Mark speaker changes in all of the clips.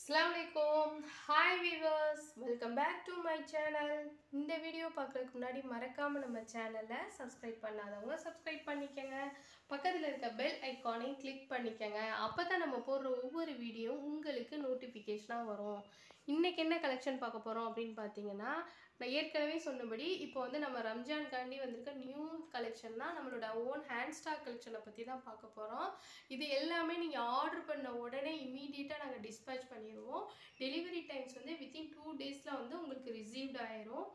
Speaker 1: அஸ்லாம் அலைக்கும். Hi viewers welcome back to my channel இந்த வீடியோ பார்க்குறதுக்கு முன்னாடி மறக்காமல் நம்ம சேனலை சப்ஸ்கிரைப் பண்ணாதவங்க சப்ஸ்கிரைப் பண்ணிக்கங்க. பக்கத்தில் இருக்க பெல் ஐக்கானையும் கிளிக் பண்ணிக்கங்க. அப்போ தான் நம்ம போடுற ஒவ்வொரு வீடியோவும் உங்களுக்கு நோட்டிஃபிகேஷனாக வரும். இன்றைக்கி என்ன கலெக்ஷன் பார்க்க போகிறோம் அப்படின்னு பார்த்தீங்கன்னா நான் ஏற்கனவே சொன்னபடி இப்போ வந்து நம்ம ரம்ஜான்காண்டி வந்திருக்க நியூ கலெக்ஷன் தான் நம்மளோட ஓன் ஹேண்ட் ஸ்டாக் கலெக்ஷனை பற்றி தான் பார்க்க போகிறோம் இது எல்லாமே நீங்கள் ஆர்டர் பண்ண உடனே இமீடியட்டாக நாங்கள் டிஸ்பேச் பண்ணிடுவோம் டெலிவரி டைம்ஸ் வந்து வித்தின் டூ டேஸில் வந்து உங்களுக்கு ரிசீவ்ட் ஆயிரும்.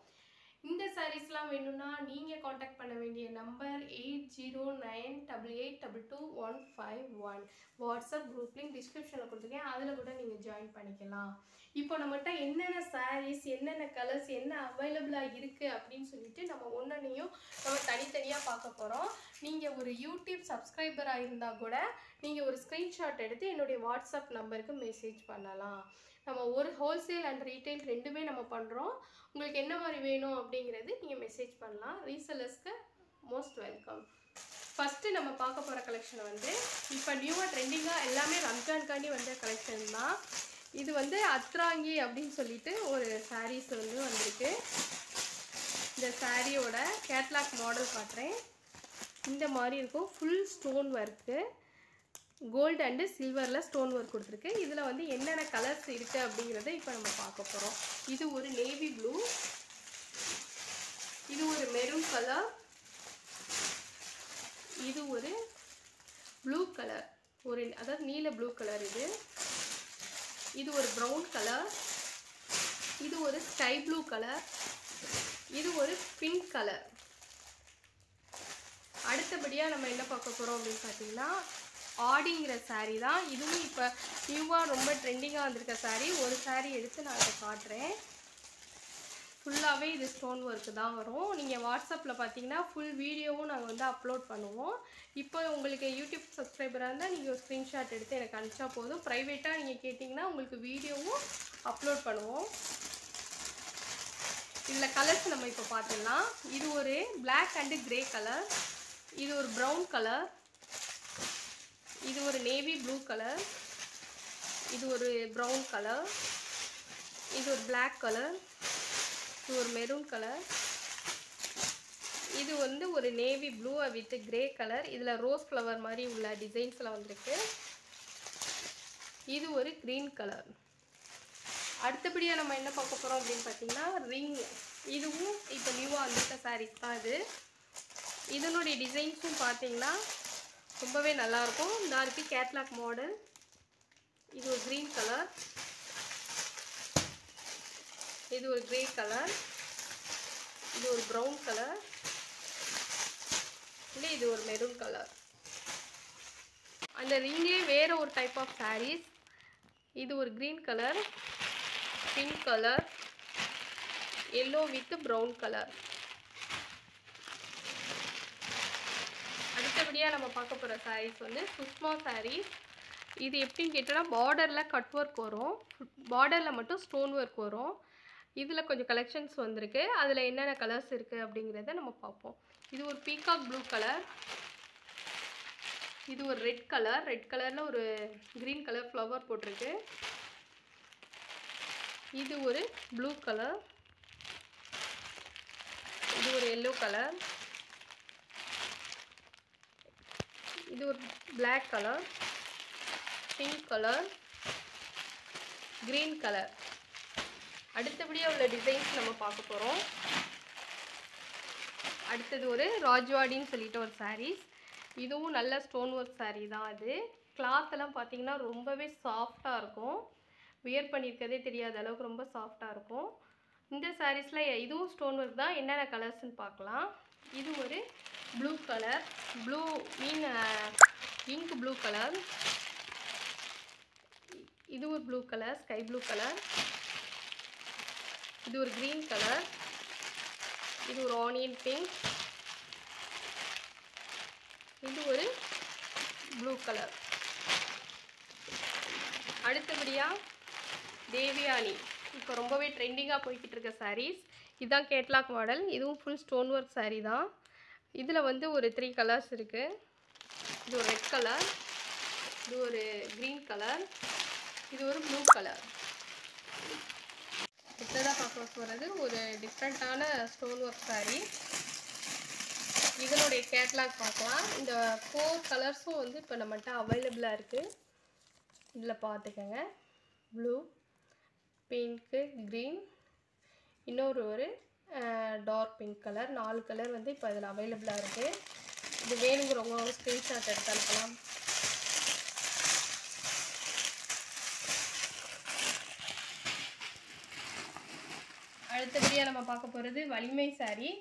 Speaker 1: இந்த சாரீஸ்லாம் வேணும்னா நீங்கள் காண்டாக்ட் பண்ண வேண்டிய number eight zero nine double eight double two one five one WhatsApp group link டிஸ்கிரிப்ஷனில் கொடுத்துருக்கேன். அதில் கூட நீங்கள் ஜாயின் பண்ணிக்கலாம். இப்போ நம்மகிட்ட என்னென்ன சாரீஸ் என்னென்ன கலர்ஸ் என்ன அவைலபிளாக இருக்குது அப்படின்னு சொல்லிட்டு நம்ம ஒன்றனையும் நம்ம தனித்தனியாக பார்க்க போகிறோம் நீங்கள் ஒரு யூடியூப் சப்ஸ்கிரைபராக இருந்தால் கூட நீங்கள் ஒரு ஸ்க்ரீன்ஷாட் எடுத்து என்னுடைய வாட்ஸ்அப் நம்பருக்கு மெசேஜ் பண்ணலாம். நம்ம ஒரு ஹோல்சேல் அண்ட் ரீட்டைல் ரெண்டுமே நம்ம பண்ணுறோம் உங்களுக்கு என்ன மாதிரி வேணும் அப்படிங்கிறது நீங்கள் மெசேஜ் பண்ணலாம். ரீசெல்லர்ஸ்க்கு மோஸ்ட் வெல்கம் ஃபஸ்ட்டு நம்ம பார்க்க போகிற கலெக்ஷன் வந்து இப்போ நியூவாக ட்ரெண்டிங்காக எல்லாமே ரம்ஜான்காண்டி வந்த கலெக்ஷன் தான். இது வந்து அத்ராங்கி அப்படின்னு சொல்லிட்டு ஒரு சாரீஸ் வந்து வந்திருக்கு. இந்த சாரியோட கேட்லாக் மாடல் காட்டுறேன். இந்த மாதிரி இருக்கும். Full stone work gold and சில்வரில் ஸ்டோன் ஒர்க் கொடுத்துருக்கு. இதில் வந்து என்னென்ன கலர்ஸ் இருக்குது அப்படிங்கிறத இப்போ நம்ம பார்க்க போகிறோம் இது ஒரு நேவி ப்ளூ இது ஒரு மெரூன் கலர் இது ஒரு ப்ளூ கலர் ஒரு அதாவது நீல ப்ளூ கலர் இது. இது ஒரு ப்ரௌன் கலர் இது ஒரு ஸ்கை ப்ளூ கலர் இது ஒரு பிங்க் கலர் அடுத்தபடியாக நம்ம என்ன பார்க்க போகிறோம் அப்படின்னு பார்த்தீங்கன்னா ஆடிங்கிற சாரீ தான். இதுவும் இப்போ நியூவாக ரொம்ப ட்ரெண்டிங்காக வந்திருக்க சாரீ ஒரு சாரீ எடுத்து நான் அதை காட்டுறேன். ஃபுல்லாகவே இது ஸ்டோன் ஒர்க்கு தான் வரும். நீங்கள் வாட்ஸ்அப்பில் பார்த்தீங்கன்னா ஃபுல் வீடியோவும் நாங்கள் வந்து அப்லோட் பண்ணுவோம். இப்போ உங்களுக்கு யூடியூப் சப்ஸ்கிரைபராக இருந்தால் நீங்கள் ஒரு ஸ்க்ரீன்ஷாட் எடுத்து எனக்கு அனுப்பிச்சா போதும். ப்ரைவேட்டாக நீங்கள் கேட்டிங்கன்னா உங்களுக்கு வீடியோவும் அப்லோட் பண்ணுவோம். இதில் கலர்ஸ் நம்ம இப்போ பார்த்துடலாம். இது ஒரு பிளாக் அண்டு கிரே கலர் இது ஒரு ப்ரௌன் கலர் இது ஒரு நேவி ப்ளூ கலர் இது ஒரு ப்ரௌன் கலர் இது ஒரு பிளாக் கலர் இது ஒரு மெரூன் கலர் இது வந்து ஒரு navy blue with grey colour இதில் ரோஸ் ஃப்ளவர் மாதிரி உள்ள டிசைன்ஸில் வந்திருக்கு. இது ஒரு க்ரீன் கலர் அடுத்தபடியாக நம்ம என்ன பார்க்க போகிறோம் அப்படின்னு பார்த்தீங்கன்னா ரிங் இதுவும் இப்போ நியூவாக வந்துட்ட சாரீஸ் தான் இது. இதனுடைய டிசைன்ஸும் பார்த்தீங்கன்னா ரொம்பவே நல்லாயிருக்கும். இந்த இருக்குது கேட்லாக் மாடல் இது ஒரு க்ரீன் கலர் இது ஒரு க்ரே கலர் இது ஒரு ப்ரௌன் கலர் இல்லை இது ஒரு மெரூன் கலர் அந்த ரிங்கே வேறு ஒரு டைப் ஆஃப் சாரீஸ் இது ஒரு green colour pink colour yellow with brown colour அடுத்தபடியாக நம்ம பார்க்க போகிற சாரீஸ் வந்து சுஷ்மா சாரீஸ் இது எப்படின்னு கேட்டோன்னா பார்டரில் கட் ஒர்க் வரும். பார்டரில் மட்டும் ஸ்டோன் ஒர்க் வரும். இதில் கொஞ்சம் கலெக்ஷன்ஸ் வந்திருக்கு. அதில் என்னென்ன கலர்ஸ் இருக்குது அப்படிங்கிறத நம்ம பார்ப்போம். இது ஒரு பீகாக் ப்ளூ கலர் இது ஒரு ரெட் கலர் ரெட் கலரில் ஒரு க்ரீன் கலர் ஃப்ளவர் போட்டிருக்கு. இது ஒரு ப்ளூ கலர் இது ஒரு எல்லோ கலர் இது ஒரு black colour pink colour green colour அடுத்தபடியாக உள்ள டிசைன்ஸ் நம்ம பார்க்க போகிறோம் அடுத்தது ஒரு ராஜ்வாடின்னு சொல்லிட்டு ஒரு சாரீஸ் இதுவும் நல்ல ஸ்டோன் ஒர்க் சாரீ தான் அது. கிளாத்தெல்லாம் பார்த்தீங்கன்னா ரொம்பவே சாஃப்டாக இருக்கும். வியர் பண்ணியிருக்கதே தெரியாத அளவுக்கு ரொம்ப சாஃப்டாக இருக்கும். இந்த சாரீஸில் இதுவும் ஸ்டோன் ஒர்க் தான். என்னென்ன கலர்ஸ்ன்னு பார்க்கலாம். இது ஒரு blue colour blue mean ink blue colour இது ஒரு blue colour sky blue colour இது ஒரு க்ரீன் கலர் இது ஒரு ஆனியன் பிங்க் இது ஒரு ப்ளூ கலர் அடுத்தபடியாக தேவியானி. இப்போ ரொம்பவே ட்ரெண்டிங்காக போய்கிட்டு இருக்க சாரீஸ் இதுதான் கேட்லாக் மாடல். இதுவும் ஃபுல் ஸ்டோன் ஒர்க் சாரீ தான். இதில் வந்து ஒரு த்ரீ கலர்ஸ் இருக்குது இது ஒரு ரெட் கலர் இது ஒரு க்ரீன் கலர் இது ஒரு ப்ளூ கலர் பார்க்க போகிறது ஒரு டிஃப்ரெண்ட்டான ஸ்டோன் ஒர்க் சாரீ இதனுடைய கேட்லாக் பார்க்கலாம். இந்த ஃபோர் கலர்ஸும் வந்து இப்போ நம்மகிட்ட அவைலபிளாக இருக்குது இதில் பார்த்துக்கோங்க. ப்ளூ பிங்க்கு க்ரீன் இன்னொரு ஒரு டார்க் பிங்க் கலர் நாலு கலர் வந்து இப்போ இதில் அவைலபிளாக இருக்குது இது வேணுங்கிறவங்க ஸ்க்ரீன்ஷாட் எடுத்து அனுப்பலாம். அடுத்தபடியாக நம்ம பார்க்க போகிறது வலிமை saree.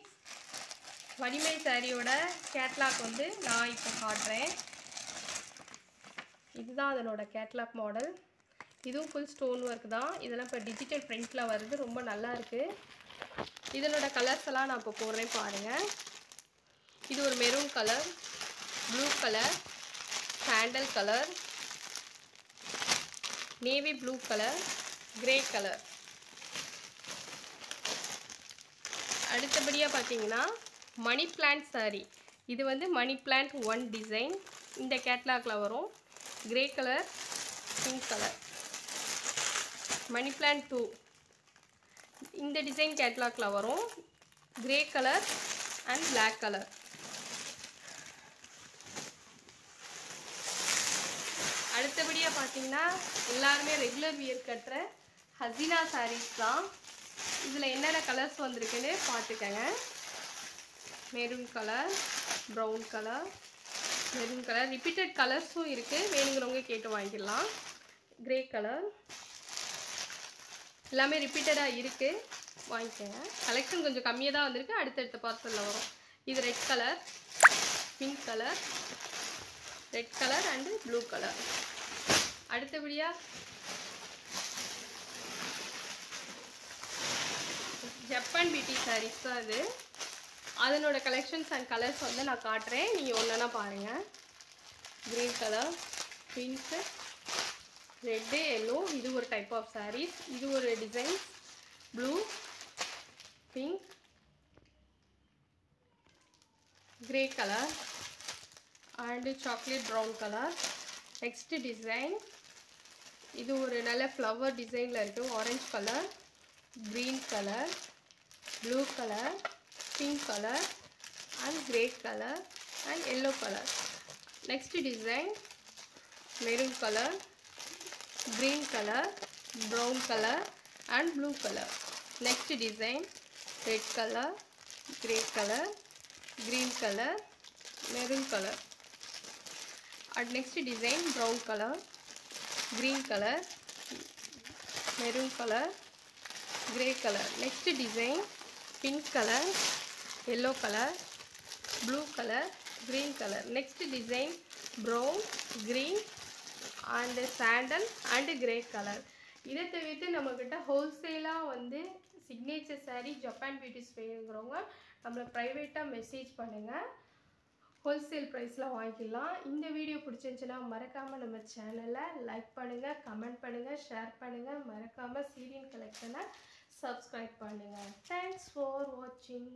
Speaker 1: வலிமை சாரியோட கேட்லாக் வந்து நான் இப்போ காட்டுறேன். இதுதான் அதனோட கேட்லாக் மாடல் இதுவும் ஃபுல் ஸ்டோன் ஒர்க் தான். இதெல்லாம் இப்போ டிஜிட்டல் பிரிண்டில் வருது. ரொம்ப நல்லா இருக்குது இதனோட கலர்ஸ் எல்லாம் நான் இப்போ போடுறேன் பாருங்கள் இது ஒரு maroon colour blue colour sandal colour navy blue colour grey colour அடுத்தபடியாக பார்த்தீங்கன்னா மணி பிளான்ட் சாரீ இது வந்து மணி பிளான்ட் ஒன் டிசைன் இந்த கேட்லாக்ல வரும். Grey colour pink colour money plant two. இந்த டிசைன் கேட்லாக்ல வரும். Grey colour and black colour அடுத்தபடியாக பார்த்தீங்கன்னா எல்லாருமே ரெகுலர் வியர் கட்டுற ஹசினா சாரீஸ் தான். இதில் என்னென்ன கலர்ஸ் வந்திருக்குன்னு பார்த்துக்கங்க. Maroon colour brown colour maroon colour repeated கலர்ஸும் இருக்குது வேணுங்கிறவங்க கேட்டு வாங்கிடலாம். கிரே கலர் எல்லாமே ரிப்பீட்டடாக இருக்குது வாங்கிக்கோங்க. கலெக்ஷன் கொஞ்சம் கம்மியாக தான் வந்திருக்கு. அடுத்தடுத்த பார்சலில் வரும். இது red colour pink colour red colour and blue colour அடுத்தபடியாக ஜப்பான் பியூட்டி சாரீஸ் தான் இது. அதனோட கலெக்ஷன்ஸ் அண்ட் கலர்ஸ் வந்து நான் காட்டுறேன். நீங்கள் ஒன்றுனா பாருங்கள் green colour pink red yellow இது ஒரு டைப் ஆஃப் sarees. இது ஒரு design blue pink grey colour and chocolate brown colour next design இது ஒரு நல்ல ஃப்ளவர் டிசைனில் இருக்குது orange colour green colour blue colour pink colour and grey colour and yellow colour next design maroon colour green colour brown colour and blue colour next design red colour grey colour green colour maroon colour and next design brown colour green colour maroon colour grey colour next design pink colour yellow colour blue colour green colour next design brown green and sandal and grey colour இதை தவிர்த்து நம்மக்கிட்ட ஹோல்சேலாக வந்து signature sari Japan beauties வேணுங்கிறவங்க நம்மளை ப்ரைவேட்டாக message பண்ணுங்கள் wholesale ப்ரைஸில் வாங்கிக்கலாம் இந்த வீடியோ பிடிச்சிருந்துச்சுன்னா மறக்காமல் நம்ம சேனலை லைக் பண்ணுங்கள் கமெண்ட் பண்ணுங்கள் ஷேர் பண்ணுங்கள் மறக்காமல் சீரியன் கலெக்ஷனை சப்ஸ்கிரைப் பண்ணுங்கள் தேங்க்ஸ் ஃபார் வாட்சிங்